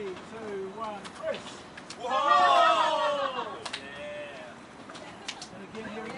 Three, two, one, press. Whoa! yeah. And again, here